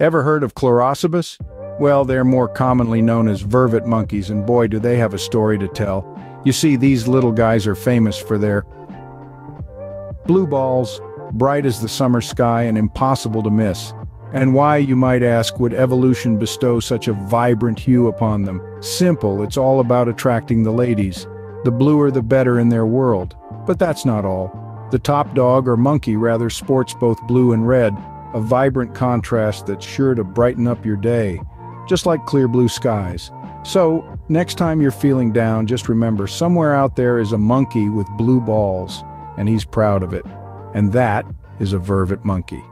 Ever heard of Chlorocebus? Well, they're more commonly known as vervet monkeys, and boy, do they have a story to tell. You see, these little guys are famous for their blue balls, bright as the summer sky and impossible to miss. And why, you might ask, would evolution bestow such a vibrant hue upon them? Simple, it's all about attracting the ladies. The bluer the better in their world. But that's not all. The top dog or monkey rather sports both blue and red, a vibrant contrast that's sure to brighten up your day, just like clear blue skies. So, next time you're feeling down, just remember somewhere out there is a monkey with blue balls, and he's proud of it. And that is a vervet monkey.